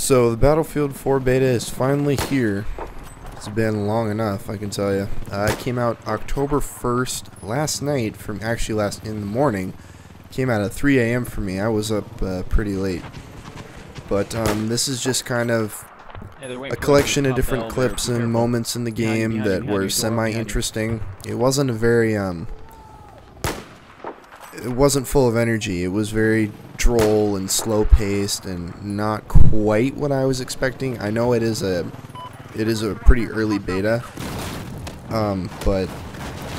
So the Battlefield 4 beta is finally here. It's been long enough, I can tell you. Uh, it came out October 1st, last night, from actually last in the morning. Came out at 3 a.m. for me. I was up uh, pretty late. But um, this is just kind of a collection of different clips and moments in the game that were semi-interesting. It wasn't a very um, it wasn't full of energy. It was very droll and slow paced and not quite what I was expecting. I know it is a it is a pretty early beta, um, but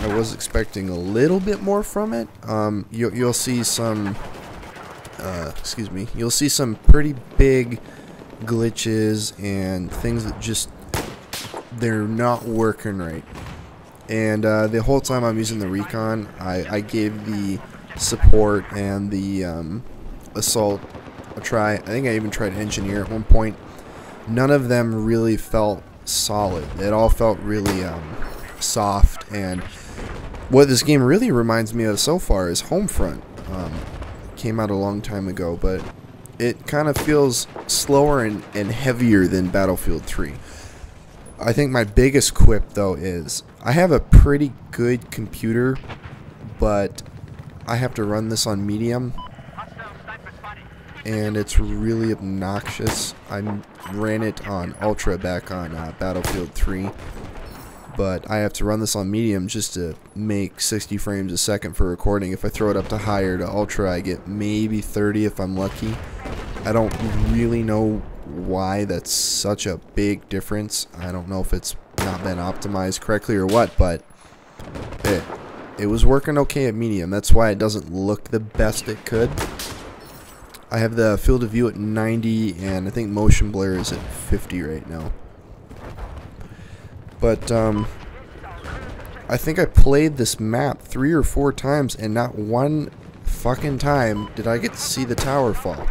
I was expecting a little bit more from it. Um, you, you'll see some, uh, excuse me, you'll see some pretty big glitches and things that just they're not working right. And uh, the whole time I'm using the recon, I, I gave the support and the um, assault a try. I think I even tried engineer at one point. None of them really felt solid. It all felt really um, soft. And what this game really reminds me of so far is Homefront. Um, came out a long time ago, but it kind of feels slower and, and heavier than Battlefield 3. I think my biggest quip though is I have a pretty good computer, but I have to run this on medium and it's really obnoxious. I ran it on ultra back on uh, Battlefield 3 but I have to run this on medium just to make 60 frames a second for recording. If I throw it up to higher to ultra I get maybe 30 if I'm lucky. I don't really know why that's such a big difference. I don't know if it's not been optimized correctly or what, but it, it was working okay at medium. That's why it doesn't look the best it could. I have the field of view at 90 and I think motion blur is at 50 right now. But um, I think I played this map three or four times and not one fucking time did I get to see the tower fall.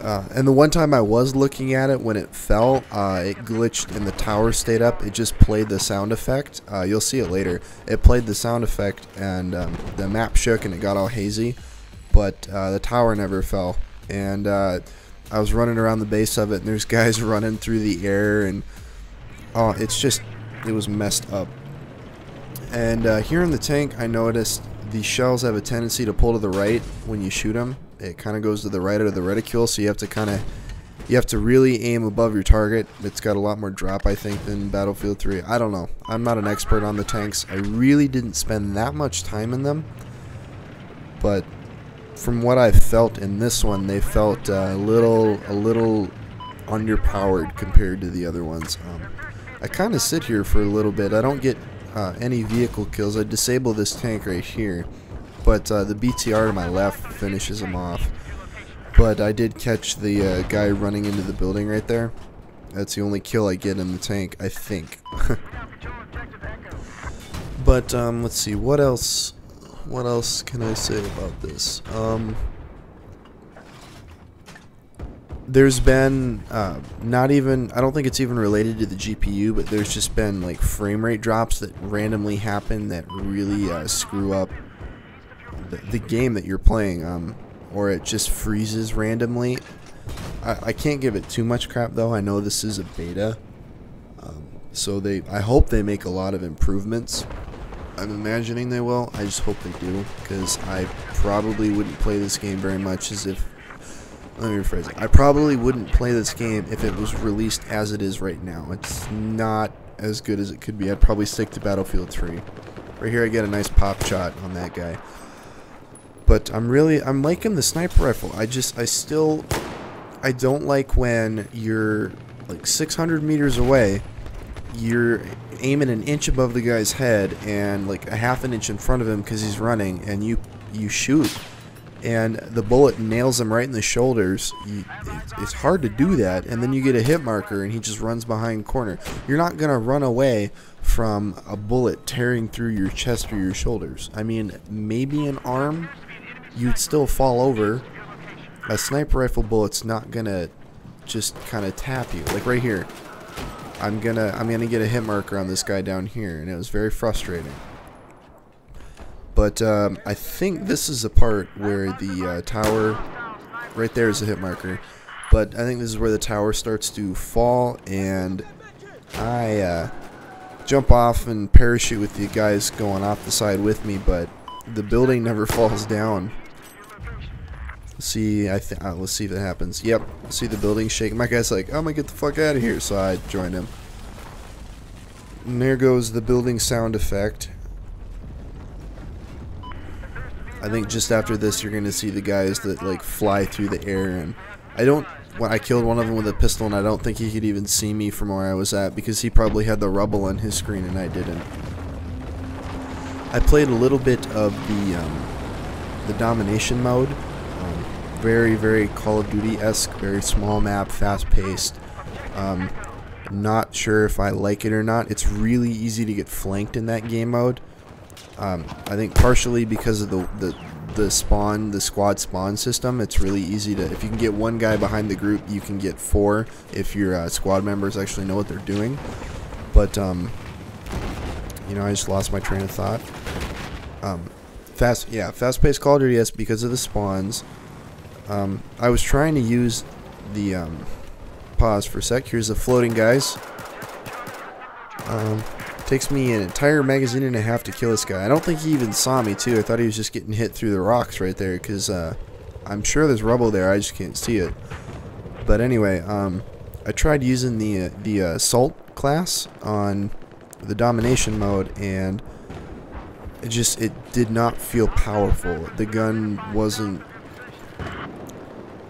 Uh, and the one time I was looking at it when it fell, uh, it glitched and the tower stayed up. It just played the sound effect. Uh, you'll see it later. It played the sound effect and um, the map shook and it got all hazy. But uh, the tower never fell. And uh, I was running around the base of it and there's guys running through the air and oh, it's just, it was messed up. And uh, here in the tank, I noticed the shells have a tendency to pull to the right when you shoot them it kind of goes to the right of the reticule, so you have to kind of you have to really aim above your target. It's got a lot more drop, I think, than Battlefield 3. I don't know. I'm not an expert on the tanks. I really didn't spend that much time in them, but from what I felt in this one, they felt uh, a little a little underpowered compared to the other ones. Um, I kind of sit here for a little bit. I don't get uh, any vehicle kills. I disable this tank right here but uh, the BTR to my left finishes him off. But I did catch the uh, guy running into the building right there. That's the only kill I get in the tank, I think. but um, let's see, what else? What else can I say about this? Um, there's been uh, not even I don't think it's even related to the GPU, but there's just been like frame rate drops that randomly happen that really uh, screw up the, the game that you're playing, um, or it just freezes randomly. I, I can't give it too much crap though. I know this is a beta, um, so they I hope they make a lot of improvements. I'm imagining they will. I just hope they do because I probably wouldn't play this game very much as if. Let me rephrase it. I probably wouldn't play this game if it was released as it is right now. It's not as good as it could be. I'd probably stick to Battlefield 3. Right here I get a nice pop shot on that guy. But I'm really, I'm liking the sniper rifle. I just, I still, I don't like when you're like 600 meters away, you're aiming an inch above the guy's head and like a half an inch in front of him because he's running and you, you shoot and the bullet nails him right in the shoulders. You, it's hard to do that, and then you get a hit marker, and he just runs behind corner. You're not gonna run away from a bullet tearing through your chest or your shoulders. I mean, maybe an arm you'd still fall over. A sniper rifle bullet's not gonna just kind of tap you. Like right here. I'm gonna I'm gonna get a hit marker on this guy down here, and it was very frustrating. But um, I think this is the part where the uh, tower, right there is a hit marker. But I think this is where the tower starts to fall, and I uh, jump off and parachute with the guys going off the side with me, but the building never falls down. See, I th uh, let's see if it happens. Yep, see the building shake. My guy's like, I'm gonna get the fuck out of here, so I join him. And there goes the building sound effect. I think just after this, you're gonna see the guys that like fly through the air, and I don't. When I killed one of them with a pistol, and I don't think he could even see me from where I was at because he probably had the rubble on his screen and I didn't. I played a little bit of the um, the domination mode. Very, very Call of Duty-esque, very small map, fast-paced. Um, not sure if I like it or not. It's really easy to get flanked in that game mode. Um, I think partially because of the, the the spawn, the squad spawn system, it's really easy to, if you can get one guy behind the group, you can get four if your uh, squad members actually know what they're doing. But, um, you know, I just lost my train of thought. Um, fast, yeah, fast-paced Call of Duty, yes, because of the spawns. Um, I was trying to use the, um, pause for a sec. Here's the floating guys. Um, takes me an entire magazine and a half to kill this guy. I don't think he even saw me, too. I thought he was just getting hit through the rocks right there, because, uh, I'm sure there's rubble there. I just can't see it. But anyway, um, I tried using the, uh, the uh, Assault class on the Domination mode, and it just, it did not feel powerful. The gun wasn't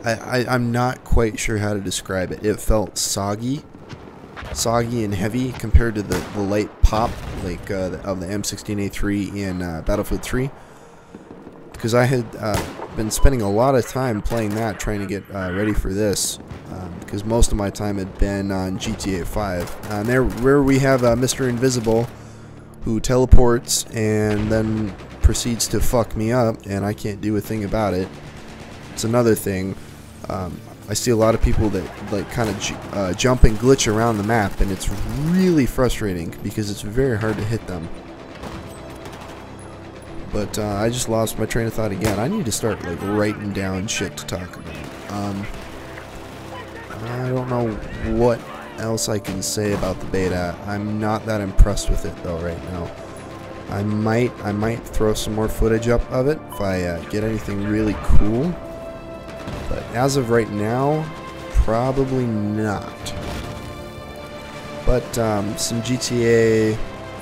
I, I, am not quite sure how to describe it. It felt soggy, soggy and heavy compared to the, the light pop like uh, the, of the M16A3 in uh, Battlefield 3. Because I had uh, been spending a lot of time playing that, trying to get uh, ready for this. Because um, most of my time had been on GTA 5. And there, where we have uh, Mr. Invisible, who teleports and then proceeds to fuck me up, and I can't do a thing about it. It's another thing. Um, I see a lot of people that like kind of uh, jump and glitch around the map, and it's really frustrating because it's very hard to hit them. But uh, I just lost my train of thought again. I need to start like writing down shit to talk about. Um, I don't know what else I can say about the beta. I'm not that impressed with it though right now. I might I might throw some more footage up of it if I uh, get anything really cool. As of right now, probably not. But um, some GTA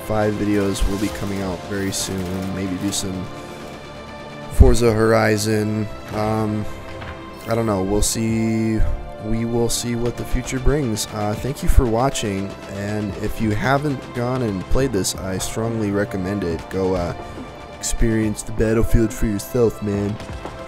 5 videos will be coming out very soon. Maybe do some Forza Horizon. Um, I don't know. We'll see. We will see what the future brings. Uh, thank you for watching. And if you haven't gone and played this, I strongly recommend it. Go uh, experience the battlefield for yourself, man